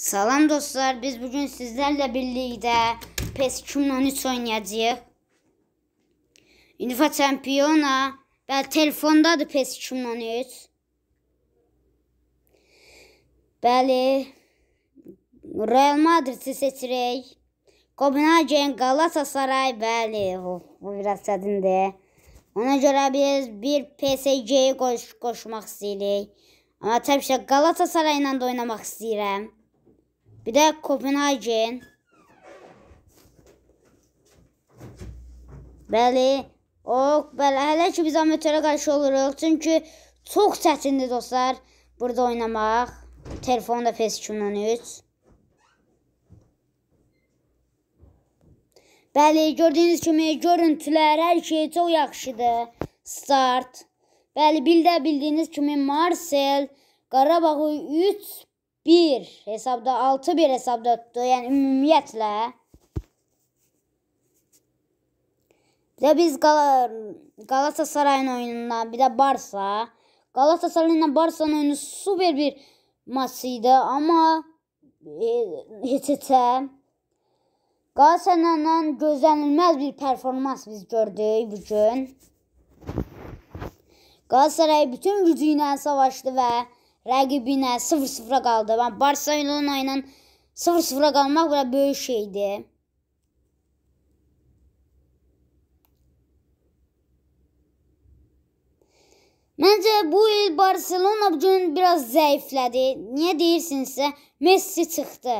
Salam dostlar, biz bugün sizlerle birlikte PES 2013 oynayacağız. UEFA Çempiona və telefondadır PES 2013. Bəli, Real Madrid'i seçirik. Kopenhagen, Galatasaray, bəli, bu, bu biraz çətindir. Ona görə biz bir PSG-yi qoş, qoşmaq istəyirik. Amma təbii ki, Galatasaray ilə də oynamaq istəyirəm. Bir də Kopenhagen. Bəli, o, bəli, hələ ki biz amatörə qarşı oluruq. Çünki çox çətindir dostlar burada oynamaq. Telefonda PES 2013. Bəli, gördüyünüz kimi görüntülər, hər şey çox yaxşıdır. Start. Bəli, bir də bildiyiniz kimi Marcel Qarabağı 3-1 hesabda 6-1 hesabda tutdu. Yəni ümumiyyətlə Bir də biz Gal Galatasarayın oyunundan, bir də Barsa. Galatasaray ilə Barsa'nın oyunu super bir maç idi, amma e, heç heçə Galatasarayla gözlənilməz bir performans biz gördük bu gün. Galatasaray bütün gücü ilə savaşdı və rəqibinə 0-0 qaldı. Yəni Barcelona ilə 0-0 qalmaq belə böyük şeydir. Məncə bu il Barcelona bu gün biraz zəiflədi. Niyə deyirsinizsə, Messi çıxdı.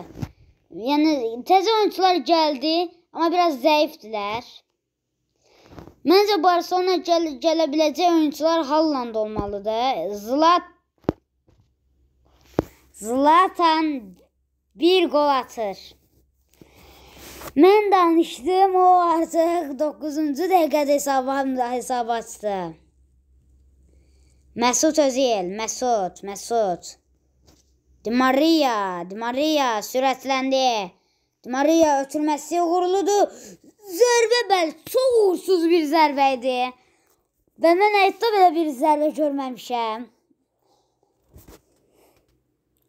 Yəni təzə oyunçular gəldi, amma biraz zəifdilər. Məncə Barcelona gəl gələ biləcək oyunçular Haaland olmalıdır. Zlat Zlatan bir gol atır. Mən danışdım, o artıq 9-cu dəqiqədə hesabı hesab açdı. Mesut Özil, Mesut, Mesut. Di Maria, Di Maria sürətləndi. Di Maria ötürməsi uğurludur. Zərbə bəli, çox uğursuz bir zərbə idi. Və mən həyatda belə bir zərbə görməmişəm.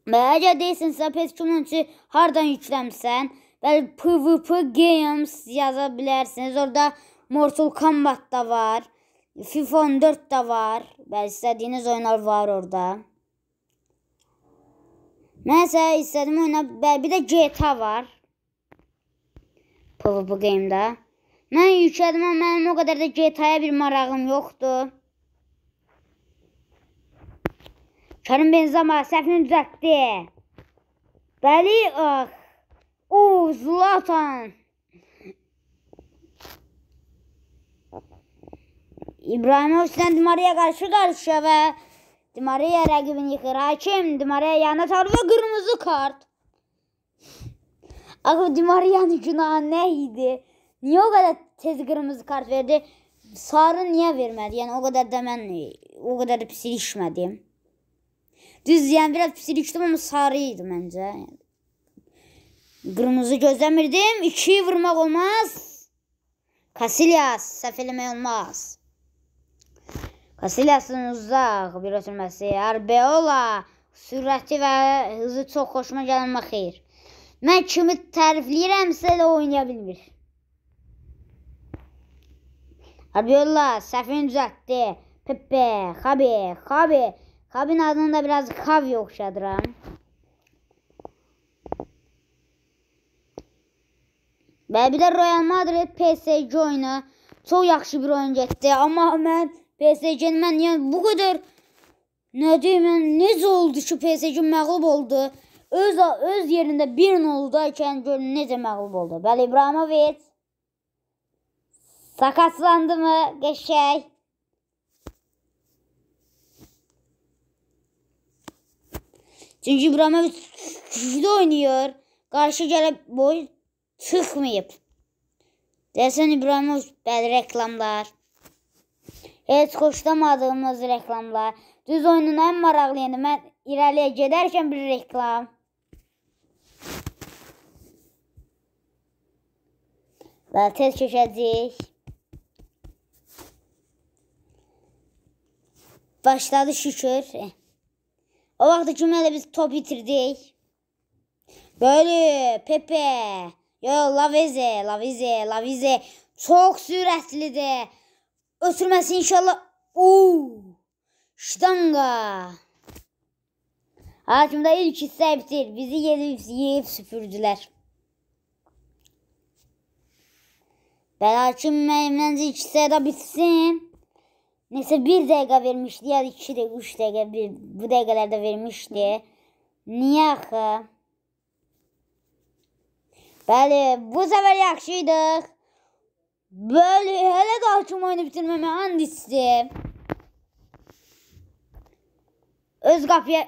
Əgər deyirsinizsə, PES-2 hardan yükləmsən, bəli PvP Games yaza bilərsiniz. Orada Mortal Kombat da var. FIFA 14 da var. Bəli, istədiyiniz oyunlar var orada. Nəysə, istədim oyna. Bəli, bir də GTA var. PvP Game-də. Mən yüklədim, amma mənim o qədər də GTA-ya bir marağım yoxdur. Canım Benzema səhvini düzəltdi. Bəli, ah. O, Zlatan. İbrahimovic'den Dimari'ye karşı karşıya ve Dimari'ye rakibini yıkır. Hakim Dimari'ye yana atar ve kırmızı kart. Ah, Abi Dimari'nin günahı neydi? Niye o kadar tez kırmızı kart verdi? Sarı niye vermedi? Yani o kadar da ben o kadar da pis ilişmedim. Düz yəni biraz pis içdim amma sarı idi məncə. Qırmızı gözləmirdim. 2 vurmaq olmaz. Casillas səhv eləmək olmaz. Casillas'ın uzaq bir ötürməsi, Arbeola sürəti və hızı çox xoşuma gələn xeyir. Mən kimi tərifləyirəmsə elə oynaya bilmir. Arbeola səhvini düzəltdi. Pepe, Xabi, Xabi. Xabin adını da biraz Xavi oxşadıram. Və bir də Real Madrid PSG oyunu çox yaxşı bir oyun getdi. Amma mən PSG-nin mən yəni bu qədər nə deyim, yəni necə oldu ki, PSG məğlub oldu? Öz öz yerində 1-0 oldukən gör necə məğlub oldu. Bəli, İbrahimovic sakatlandı mı? Qəşəng. Çünki İbrahimovic güclü oynuyor. Qarşı gəlib boy çıxmayıb. Desən İbrahimovic bəli reklamlar. Heç xoşlamadığımız reklamlar. Düz oyunun ən maraqlı yeri mən irəliyə gedərkən bir reklam. Və tez keçəcəyik. Başladı şükür. O vaxt ki, biz top itirdik. Böyle Pepe. Yo Lavize, Lavize, Lavize. Çok süratlidir. Ötürməsi inşallah. Oo! Ştanga. Hakimdə ilk hissə bitir. Bizi yedib, yeyib süpürdülər. Ben hakim məncə ilk hissə də bitsin. Neyse bir dakika vermiş diğer iki de üç dakika bir, bu dakikalarda vermişti. Niye ki? Bəli, bu sefer yaxşıydık. Bəli, hələ də hakim oyunu bitirməmə and içdi. Öz qapıya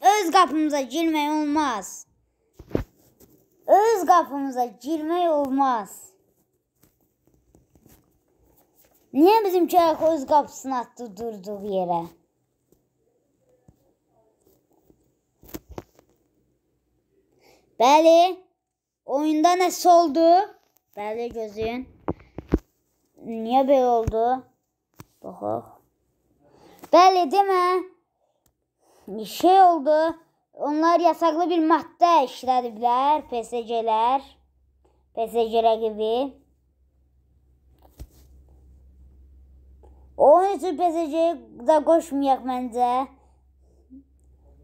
öz qapımıza girmək olmaz. Öz qapımıza girmək olmaz. Niye bizim çocuk öz kapısını attı durduk yere? Bəli, oyunda nəsə oldu? Bəli, gözün. Niyə belə oldu? Baxaq. Bəli, demə. Şey oldu. Onlar yasaklı bir maddə işlədiblər, PSC-lər. PSG rəqibi. Onun üçün PSG-yə da qoşmayaq məncə.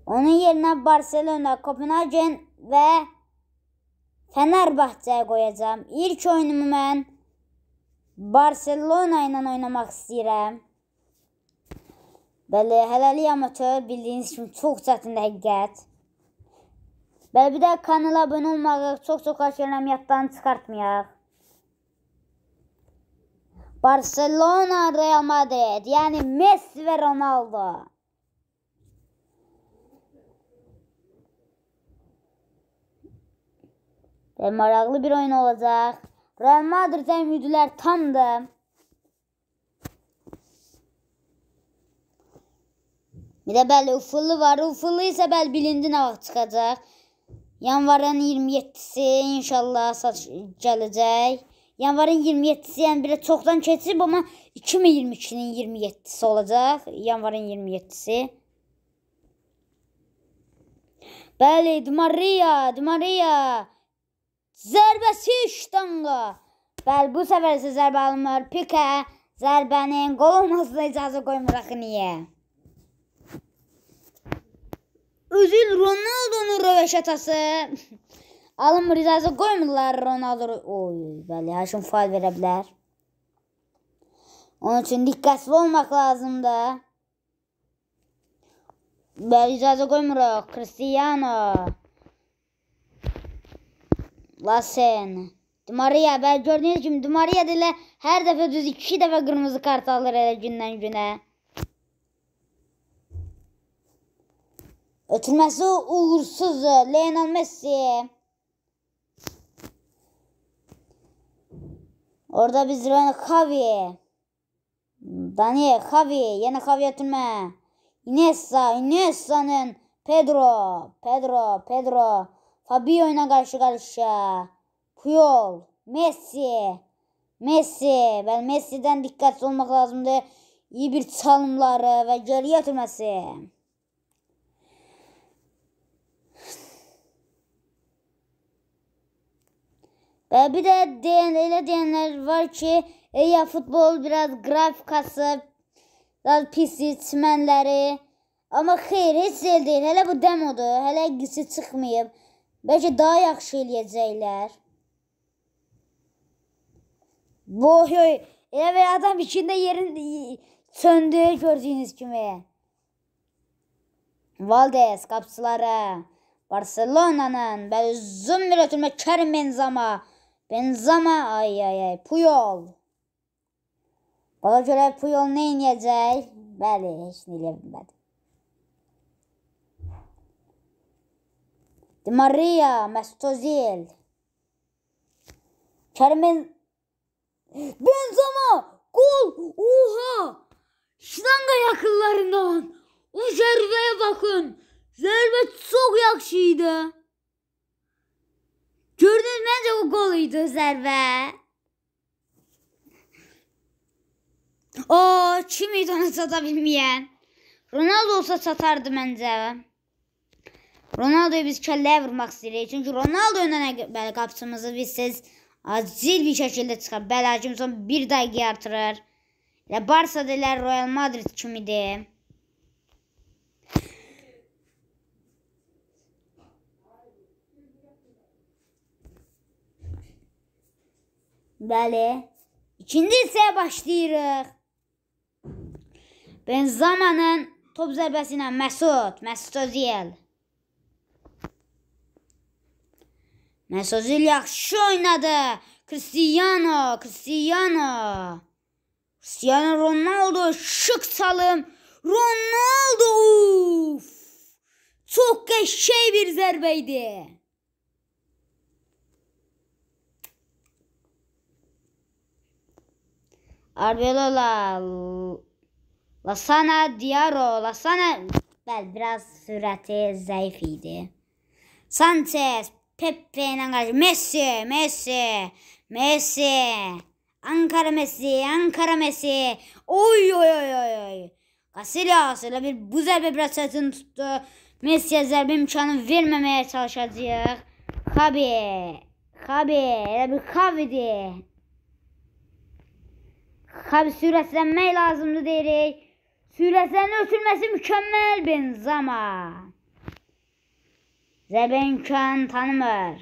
Onun yerinə Barcelona, Kopenhagen və Fenerbahçe'ye qoyacağam. İlk oyunumu mən Barcelona ilə oynamaq istəyirəm. Bəli, hələlik amatör bildiyiniz kimi çox çətindir həqiqət. Bəli, bir də kanala abunə olmağı çox-çox xahiş edirəm, yaddan çıxartmayaq. Barcelona, Real Madrid, yəni Messi və Ronaldo. Və maraqlı bir oyun olacaq. Real Madrid-dən ümidlər tamdır. Bir də bəli Ufulu var. Ufulu isə bəli bilindi nə vaxt çıxacaq. Yanvarın 27-si inşallah gələcək. Yanvarın 27-si yəni bir çoxdan keçib amma 2022-nin 27-si olacaq. Yanvarın 27-si. Bəli, Di Maria, Di Maria. Zərbəsi ştanga. Bəli, bu səfər isə zərbə alınmır. Pika zərbənin qol olmasına icazə qoymur axı niyə? Özül Ronaldo'nun röveşatası. Alınmır icazə qoymurlar Ronaldo. Oy, bəli, Haşim faal verə bilər. Onun üçün diqqətli olmaq lazımdır. Bəli, icazə qoymuruq. Cristiano. Lasen. Di Maria ben gördüğünüz gibi Maria ile her defa düz iki defa kırmızı kart alır hele günden güne. Ötülmesi uğursuz Lionel Messi. Orada biz Rene Javi. Daniel Javi. Yine Javi ötülme. Iniesta. Iniesta'nın Pedro. Pedro. Pedro. Fabio ile karşı karşıya. Puyol. Messi. Messi. Ben Messi'den dikkatli olmak lazımdı. İyi bir çalımları ve geriye atılması. Ve bir de diyen, öyle diyenler var ki e, ya futbol biraz grafikası, biraz pis çimenleri. Ama xeyr, heç değil. Hele bu demodur. Hele gisi çıxmayıb. Bəlkə daha yaxşı eləyəcəklər. Boy, elə bir adam içində yerin söndü gördüyünüz kimi. Valdes qapıçıları. Barcelona'nın uzun bir ötürmə Kerim Benzema. Benzema ay ay ay Puyol. Bana görə Puyol nə edəcək? Bəli, heç nə eləyə bilmədi. Di Maria, Mesut Özil. Kerem'in Benzema gol. Oha! Ştanga yakınlarından. O zərbeye bakın. Zərbə çok yaxşıydı. Gördünüz bence o gol idi zərbə. O kim idi onu sata bilmeyen? Ronaldo olsa satardı bence. Ronaldo'yu biz kəlləyə vurmaq istəyirik. Çünki Ronaldo ilə bəli qapıçımızı biz siz acil bir şəkildə çıxar. Bəli, hakim son 1 dəqiqə artırır. Elə Barsa deyirlər Real Madrid kimidir. Bəli. İkinci hissəyə başlayırıq. Benzama'nın top zərbəsi ilə Məsud, Məsud Özil. Mesut Özil yaxşı oynadı. Cristiano, Cristiano. Cristiano Ronaldo şık salım. Ronaldo uf. Çok qəşəng bir zərbə Arbelola Lasana Diaro Lasana bəli biraz sürəti zəif idi. Sanchez Pepe qarşı Messi, Messi, Messi. Ankara Messi, Ankara Messi. Oy oy oy oy oy. Casillas elə bir bu zərbə biraz çətin tutdu. Messi'yə zərbə imkanı verməməyə çalışacağıq. Xabi, Xabi, elə bir Xabidir. Xabi sürətlənmək lazımdır deyirik. Sürətlərin ötürməsi mükəmməl Benzema. Zərbə imkan tanımır.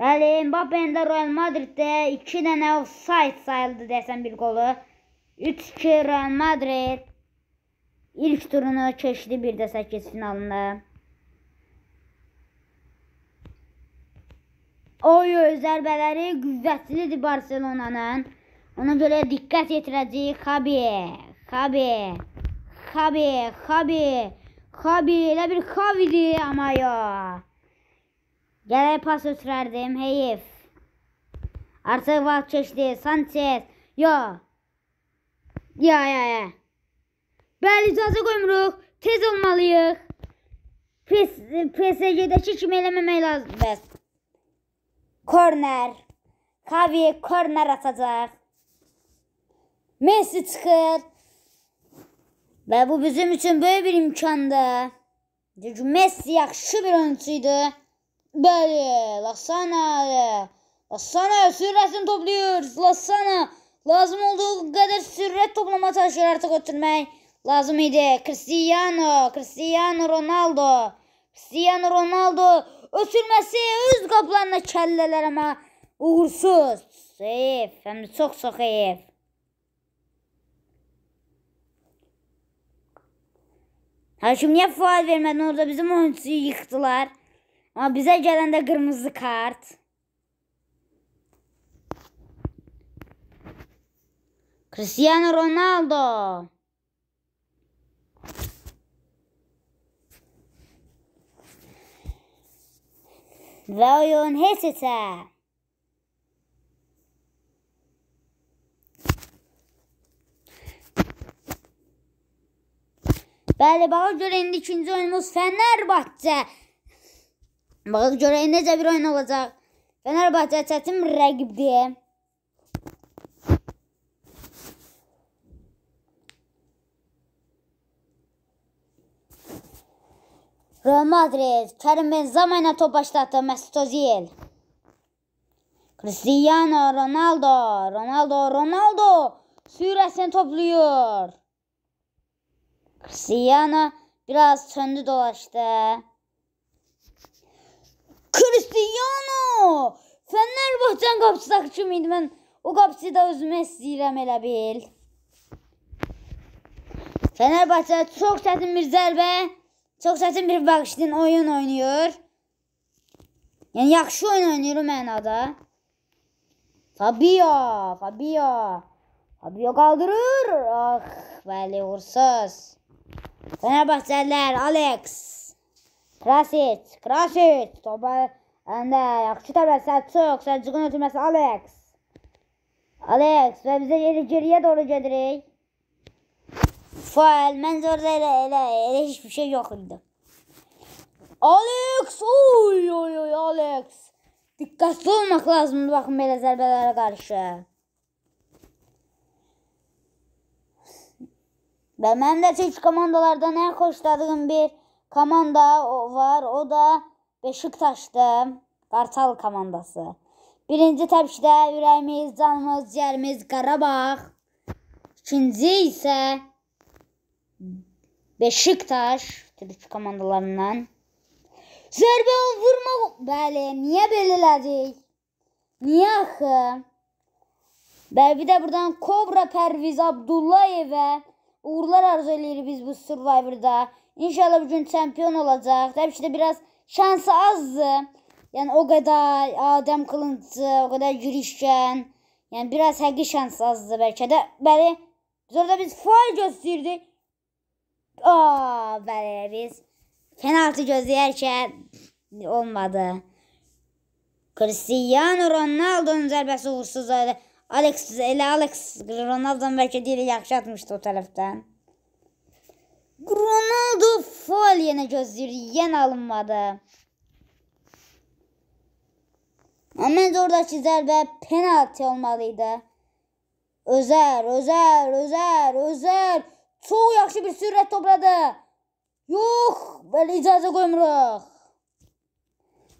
Bəli, Mbappe-nin də Real Madriddə 2 dənə offside sayıldı desəm bir qolu. 3-2 Real Madrid ilk turunu keçdi 1-də 8 finalında. Oy, zərbələri qüvvətlidir Barcelona'nın. Ona göre dikkat yetireceğiz abi. Abi. Abi. Abi. Abi. Öyle bir kavidi ama ya. Gel pas ötürerdim heyif. Artık vakt geçti. Sanchez. Ya. Ya ya ya. Böyle icazı koymuruk. Tez olmalıyıq. PSG'deki kimi eləməmək lazım. Bəs. Korner. Kavi korner atacaq. Messi çıxır. Və bu bizim üçün böyük bir imkandır. Çünki Messi yaxşı bir oyunçuydu. Bəli, Lasana. Lasana sürətini toplayır. Lasana lazım olduğu qədər sürət toplama çalışır artıq ötürmək lazım idi. Cristiano, Cristiano Ronaldo. Cristiano Ronaldo ötürməsi öz qaplarına kəllələr amma uğursuz. Zəif, həm də çox-çox zəif. Hakim niye faal vermedin orada bizim oyuncuyu yıktılar. Ama bize gelen de kırmızı kart. Cristiano Ronaldo. Ve oyun Hesete. Bəli, baxa görə indi ikinci oyunumuz Fənərbahçə. Baxa görə necə bir oyun olacaq. Fənərbahçə çətin bir rəqibdir. Real Madrid, Karim Benzema ilə top başlatdı Mesut Özil. Cristiano Ronaldo, Ronaldo, Ronaldo sürəsini topluyor. Cristiano biraz söndü dolaştı. Cristiano! Fenerbahçe'nin qapısı takıcım idi. Mən o qapısı da özümə istəyirəm elə bil. Fenerbahçe çok çətin bir zərbə, çok çətin bir bağışlayın oyun oynuyor. Yəni yaxşı oyun oynayır o mənada. Fabio, Fabio. Fabio qaldırır. Ah, bəli, uğursuz. Fenerbahçeliler Alex. Krasit, Krasic. Krasic. Topa önde. Yakşı tablet Selçuk. Selçuk'un ötürmesi Alex. Alex ve bize geri geriye doğru gedirik. Faal. Menzor'da ele, ele, ele hiçbir şey yok idi. Alex. Oy oy oy Alex. Dikkatli olmak lazımdı bakın belə zərbələrə qarşı. Və mənim də Türk komandalardan ən xoşladığım bir komanda var. O da Beşiktaş'ta. Kartal komandası. Birinci tabii ki də ürəyimiz, canımız, ciyərimiz Qarabağ. İkinci isə Beşiktaş Türk komandalarından. Zərbə vurma. Bəli, niyə belə elədik? Niyə axı? Bəli, bir də buradan Kobra Pərviz Abdullayevə uğurlar arzu edirik biz bu Survivor'da. İnşallah bugün çempion olacaq. Təbii ki də biraz şansı azdır. Yəni o qədər Adəm Qılıncı, o qədər girişkən. Yəni biraz həqiqi şans azdır bəlkə də. Bəli, biz orada biz faal gözləyirdik. Aa, bəli, biz penaltı gözləyərkən olmadı. Cristiano Ronaldo'nun zərbəsi uğursuz oldu. Alex, elə Alex Ronaldo'nun bəlkə deyir yaxşı atmışdı o tərəfdən. Ronaldo faal yenə gözləyir, yenə alınmadı. Amma oradakı zərbə penaltı olmalıydı. Özər, Özər, Özər, Özər. Çox yaxşı bir sürət topladı. Yox, bəli icazə qoymuruq.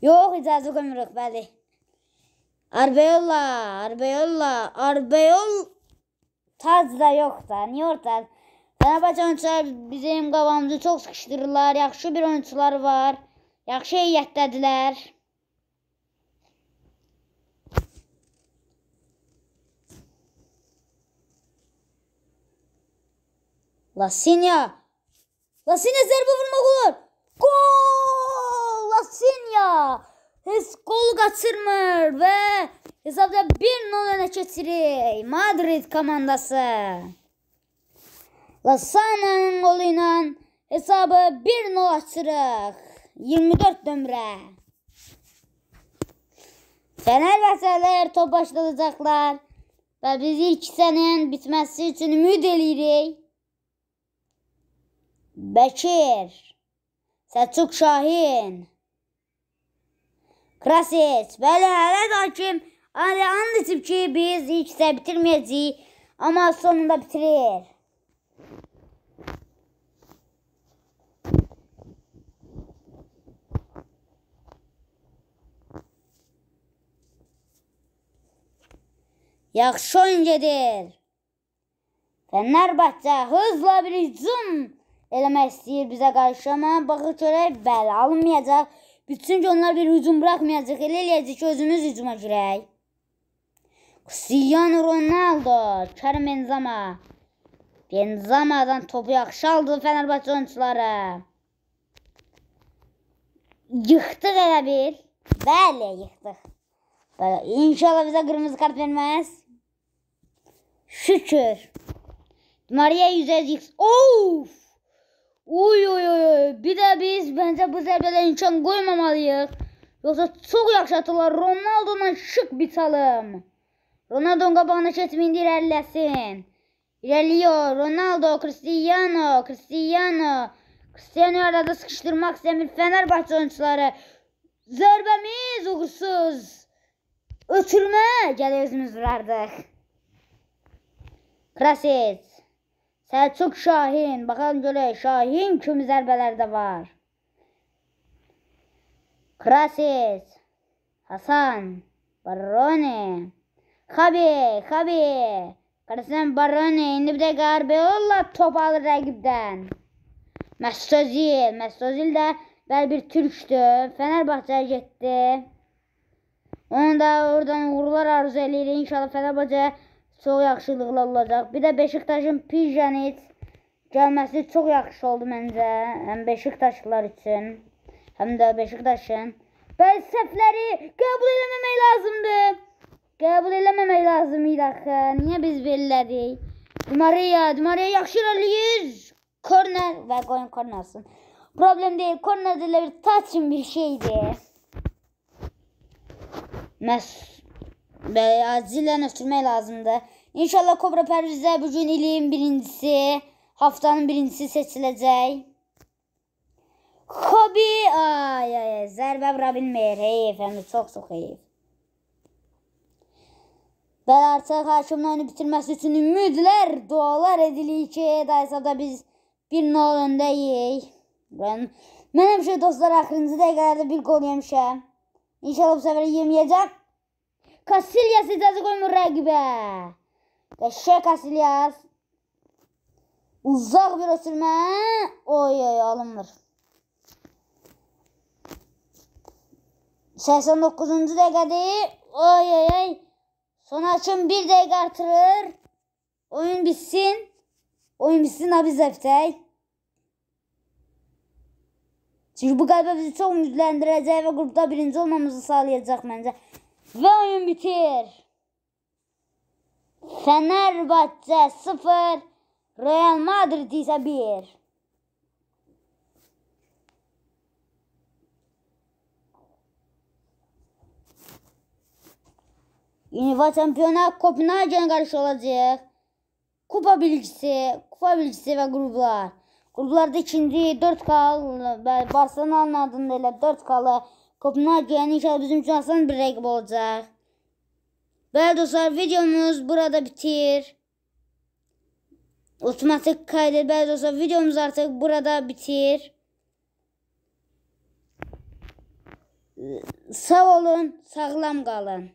Yox, icazə qoymuruq, bəli. Arbeola, Arbeola, Arbeol tac da yox da. Niyə orta? Fenerbahçe oyuncular bizim qabağımızı çox sıxışdırırlar. Yaxşı bir oyuncular var. Yaxşı heyətdədirlər. Lasinya. Lasinya zərbə vurmaq olar. Gol! Lasinya. Heç gol qaçırmır və hesabda 1-0 önə keçirir Madrid komandası. Lasana'nın qolu ilə hesabı 1-0 açırıq. 24 nömrə. Fenerbahçeler top başlayacaklar. Və biz ilk hissənin bitməsi üçün ümid eləyirik. Bekir. Selçuk Şahin. Krasic. Bəli, hələ də hakim. And içib ki, biz ilk hissə bitirməyəcəyik. Amma sonunda bitirir. Yaxşı oyun gedir. Fenerbahçe hızla bir hücum eləmək istəyir bizə qarşı amma baxır görək bəli alınmayacaq. Biz çünki onlar bir hücum buraxmayacaq. Elə eləyəcək ki, özümüz hücuma girək. Cristiano Ronaldo, Karim Benzema. Benzema'dan topu yaxşı aldı Fenerbahçe oyuncuları. Yıxdıq elə bir. Bəli, yıxdıq. Bəli, inşallah bizə qırmızı kart verməz. Şükür. Maria yüzəcək. Of! Uy uy uy. Bir də biz bəncə bu zərbələrə imkan qoymamalıyıq. Yoxsa çox yaxşı atırlar. Ronaldo-la şık bir çalım. Ronaldo'nun qabağına keçməyin irəliləsin. İrəliyor. Ronaldo, Cristiano, Cristiano. Cristiano arada sıkıştırmak istəmir Fenerbahçe oyuncuları. Zərbəmiz uğursuz. Ötürmə. Gələ özümüz vurardıq. Krasic. Selçuk Şahin. Bakalım görək. Şahin kimi zərbələrdə var. Krasic. Hasan. Baroni. Xabi. Xabi. Cristiano Baroni. İndi bir də Qarbeolla top alır rəqibdən. Mesut Özil də bəli bir türkdür. Fenerbahçe'ye getdi. Onu da oradan uğurlar arzu edirik. İnşallah Fenerbahçe çox yaxşılıqlar olacaq. Bir də Beşiktaşın Pjanic gəlməsi çox yaxşı oldu məncə. Həm Beşiktaşlılar üçün, həm də Beşiktaşın. Bəzi səhvləri qəbul eləməmək lazımdır. Qəbul eləməmək lazım idi axı. Biz belədik? Di Maria, Di Maria yaxşı irəliyir. Korner və qoyun kornersın. Problem deyil. Korner bir touching bir şeydir. Məs Bəli, acilen ötürmək lazımdır. İnşallah Kobra Pərvizə bu gün ilin birincisi, haftanın birincisi seçiləcək. Xobi, ay ay, zərbə vura bilmir. Heyf, həm də çox çox heyf. Bəli, artıq hakimin oyunu bitirməsi üçün ümidlər, dualar edilir ki, daha hesabda biz bir nol öndəyik. Ben Mən həmişə dostlar axırıncı dəqiqələrdə bir gol yemişəm. İnşallah bu səfər yeməyəcəm. Casillas icazə qoymur rəqibə. Qəşəng Casillas. Uzaq bir ötürmə. Oy oy alınmır. 89-cu dəqiqədir. Oy oy oy. Son açım bir dəqiqə artırır. Oyun bitsin. Oyun bitsin abi zəftək. Çünki bu qəlbə bizi çox ümidləndirəcək və qrupda birinci olmamızı sağlayacaq məncə. Ve oyun bitir. Fenerbahçe 0, Real Madrid ise 1. Yuva Şampiyonlar Kopenhagen karşı olacak. Kupa bilgisi, kupa bilgisi ve gruplar. Gruplarda ikinci 4K Barcelona'nın adında ile 4K'lı Kopenhagen inşallah bizim üçün asan bir rəqib olacaq. Bəli dostlar videomuz burada bitir. Otomatik kaydet. Bəli dostlar videomuz artıq burada bitir. Sağ olun, sağlam qalın.